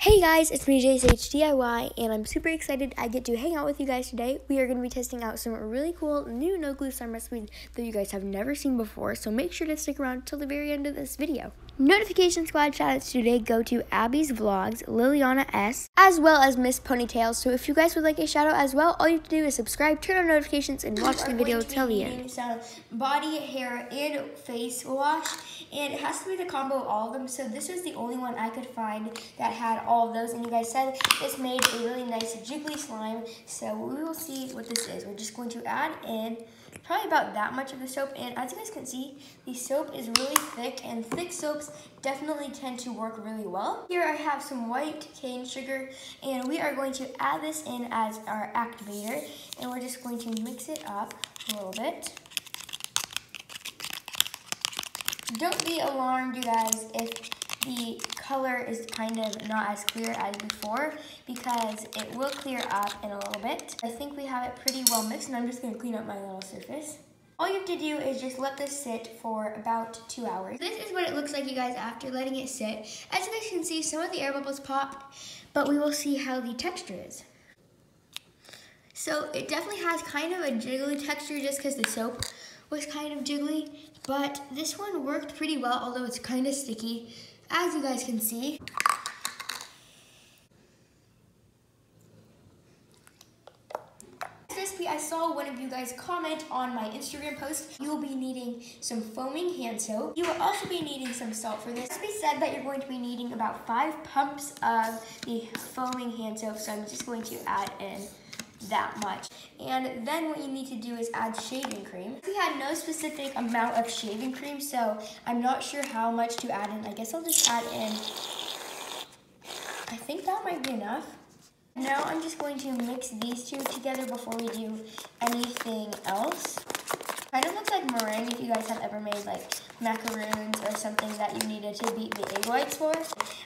Hey guys, it's me JSH DIY, and I'm super excited I get to hang out with you guys today. We are going to be testing out some really cool new no glue slime recipes that you guys have never seen before, so make sure to stick around till the very end of this video. Notification Squad shoutouts today go to Abby's Vlogs, Liliana S, as well as Miss Ponytails. So if you guys would like a shout out as well, all you have to do is subscribe, turn on notifications, and watch the video till the end. Body, hair, and face wash, and it has to be the combo of all of them. So this was the only one I could find that had all of those, and you guys said this made a really nice jiggly slime. So we will see what this is. We're just going to add in probably about that much of the soap. And as you guys can see, the soap is really thick and thick soaps definitely tend to work really well. Here I have some white cane sugar and we are going to add this in as our activator and we're just going to mix it up a little bit. Don't be alarmed, you guys, if the color is kind of not as clear as before because it will clear up in a little bit. I think we have it pretty well mixed and I'm just gonna clean up my little surface. All you have to do is just let this sit for about two hours. This is what it looks like, you guys, after letting it sit. As you guys can see, some of the air bubbles pop, but we will see how the texture is. So it definitely has kind of a jiggly texture just because the soap was kind of jiggly, but this one worked pretty well, although it's kind of sticky as you guys can see. recipe, I saw one of you guys comment on my Instagram post. You will be needing some foaming hand soap. You will also be needing some salt for this. Recipe said that you're going to be needing about five pumps of the foaming hand soap, so I'm just going to add in that much. And then what you need to do is add shaving cream. We had no specific amount of shaving cream, so I'm not sure how much to add in. I guess I'll just add in, I think that might be enough. Now I'm just going to mix these two together before we do anything else. Kind of looks like meringue if you guys have ever made like macaroons or something that you needed to beat the egg whites for.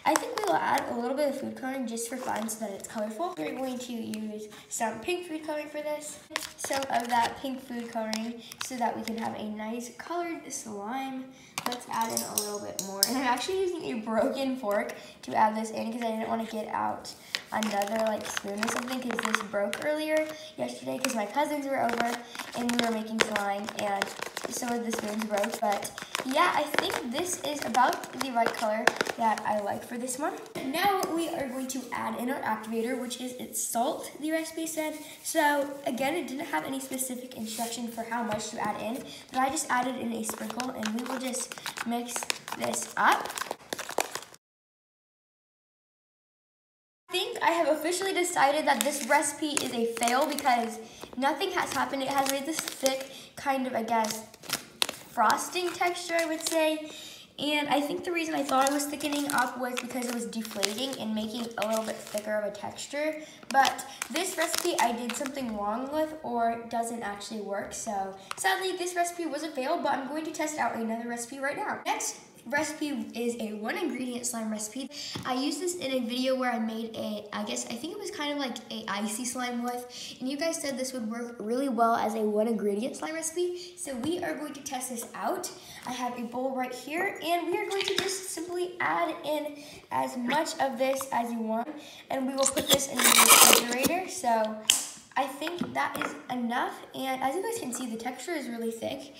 I think we will add a little bit of food coloring just for fun so that it's colorful. We're going to use some pink food coloring for this. Some of that pink food coloring so that we can have a nice colored slime. Let's add in a little bit more. And I'm actually using a broken fork to add this in because I didn't want to get out another like spoon or something because this broke earlier yesterday because my cousins were over and we were making slime and some of the spoons broke. But yeah, I think this is about the right color that I like for this one. Now we are going to add in our activator, which is its salt, the recipe said. So again, it didn't have any specific instruction for how much to add in, but I just added in a sprinkle and we will just mix this up. I have officially decided that this recipe is a fail because nothing has happened. It has made this thick kind of, I guess, frosting texture, I would say. And I think the reason I thought it was thickening up was because it was deflating and making a little bit thicker of a texture. But this recipe I did something wrong with or doesn't actually work. So sadly, this recipe was a fail, but I'm going to test out another recipe right now. Next, recipe is a one ingredient slime recipe. I used this in a video where I made a, I guess, I think it was kind of like a icy slime with, and you guys said this would work really well as a one ingredient slime recipe. So we are going to test this out. I have a bowl right here, and we are going to just simply add in as much of this as you want, and we will put this in the refrigerator. So I think that is enough, and as you guys can see, the texture is really thick,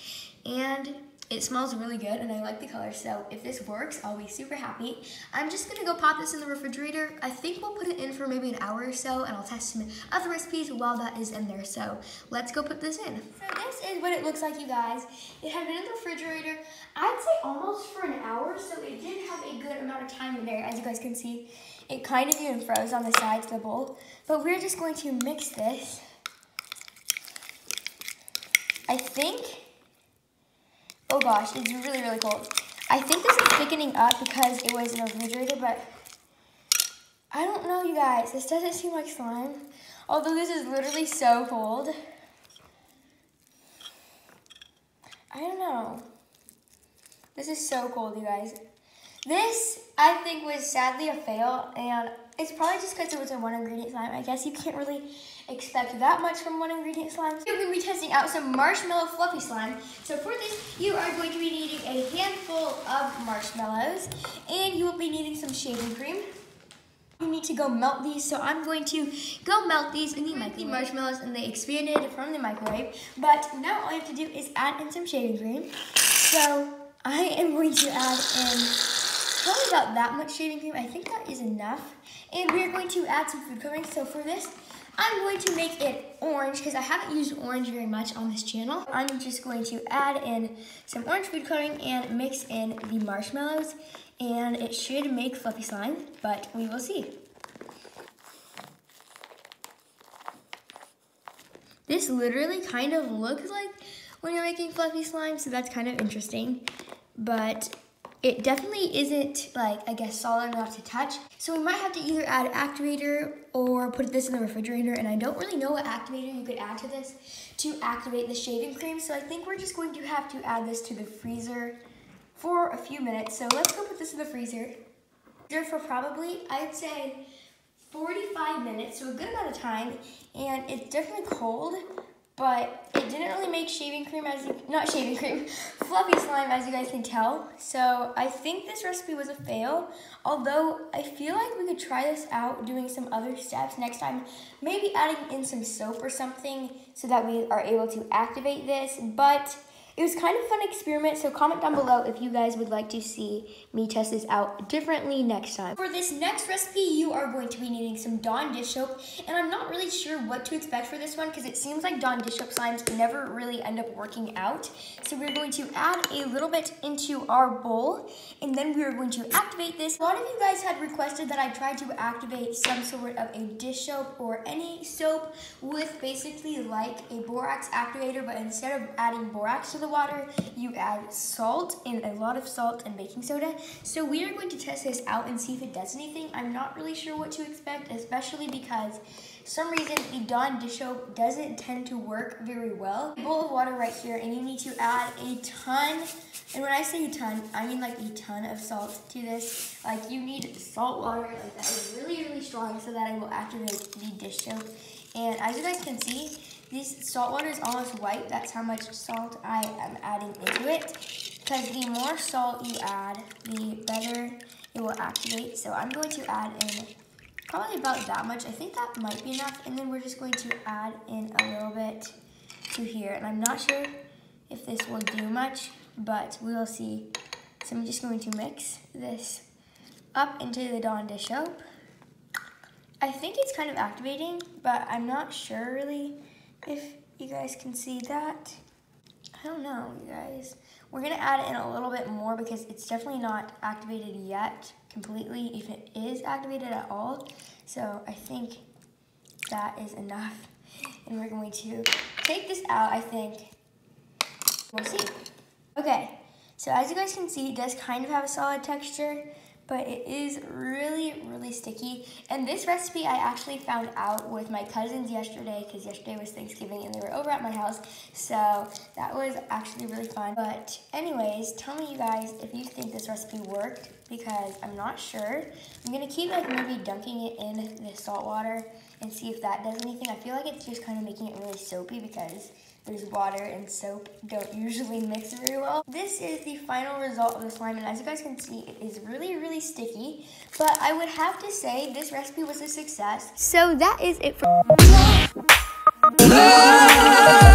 and it smells really good and I like the color, so if this works, I'll be super happy. I'm just gonna go pop this in the refrigerator. I think we'll put it in for maybe an hour or so and I'll test some other recipes while that is in there. So let's go put this in. So this is what it looks like, you guys. It had been in the refrigerator, I'd say almost for an hour, so it did have a good amount of time in there, as you guys can see. It kind of even froze on the sides of the bowl, but we're just going to mix this. I think Oh gosh, it's really, really cold. I think this is thickening up because it was in a refrigerator, but I don't know, you guys. This doesn't seem like slime. Although this is literally so cold. I don't know. This is so cold, you guys. This, I think, was sadly a fail, and it's probably just because it was a one ingredient slime. I guess you can't really expect that much from one ingredient slime. We're going to be testing out some marshmallow fluffy slime. So for this, you are going to be needing a handful of marshmallows, and you will be needing some shaving cream. You need to go melt these, so I'm going to go melt these in the microwave. The marshmallows and they expanded from the microwave. But now all I have to do is add in some shaving cream. So I am going to add in probably about that much shaving cream. I think that is enough. And we're going to add some food coloring. So for this, I'm going to make it orange because I haven't used orange very much on this channel. I'm just going to add in some orange food coloring and mix in the marshmallows and it should make fluffy slime, but we will see. This literally kind of looks like when you're making fluffy slime, so that's kind of interesting. But it definitely isn't like, I guess, solid enough to touch. So we might have to either add activator or put this in the refrigerator. And I don't really know what activator you could add to this to activate the shaving cream. So I think we're just going to have to add this to the freezer for a few minutes. So let's go put this in the freezer. For probably, I'd say 45 minutes, so a good amount of time. And it's definitely cold, but it didn't really make shaving cream as you, not shaving cream, fluffy slime as you guys can tell. So I think this recipe was a fail, although I feel like we could try this out doing some other steps next time, maybe adding in some soap or something so that we are able to activate this, but it was kind of fun experiment, so comment down below if you guys would like to see me test this out differently next time. For this next recipe, you are going to be needing some Dawn dish soap, and I'm not really sure what to expect for this one because it seems like Dawn dish soap slimes never really end up working out. So we're going to add a little bit into our bowl, and then we are going to activate this. A lot of you guys had requested that I try to activate some sort of a dish soap or any soap with basically like a borax activator, but instead of adding borax to the the water, you add salt and a lot of salt and baking soda. So we are going to test this out and see if it does anything. I'm not really sure what to expect, especially because some reason the Dawn dish soap doesn't tend to work very well. A bowl of water right here, and you need to add a ton, and when I say a ton, I mean like a ton of salt to this. Like you need salt water like that is really, really strong so that it will activate the dish soap. And as you guys can see, this salt water is almost white. That's how much salt I am adding into it. Because the more salt you add, the better it will activate. So I'm going to add in probably about that much. I think that might be enough. And then we're just going to add in a little bit to here. And I'm not sure if this will do much, but we will see. So I'm just going to mix this up into the Dawn dish soap. I think it's kind of activating, but I'm not sure really if you guys can see that. I don't know, you guys. We're gonna add in a little bit more because it's definitely not activated yet completely, if it is activated at all. So I think that is enough. And we're going to take this out, I think. We'll see. Okay, so as you guys can see, it does kind of have a solid texture but it is really, really sticky. And this recipe I actually found out with my cousins yesterday because yesterday was Thanksgiving and they were over at my house. So that was actually really fun. But anyways, tell me you guys if you think this recipe worked because I'm not sure. I'm gonna keep like maybe dunking it in the salt water and see if that does anything. I feel like it's just kind of making it really soapy because there's water and soap don't usually mix very well. This is the final result of the slime, and as you guys can see, it is really, really sticky. But I would have to say this recipe was a success. So that is it for...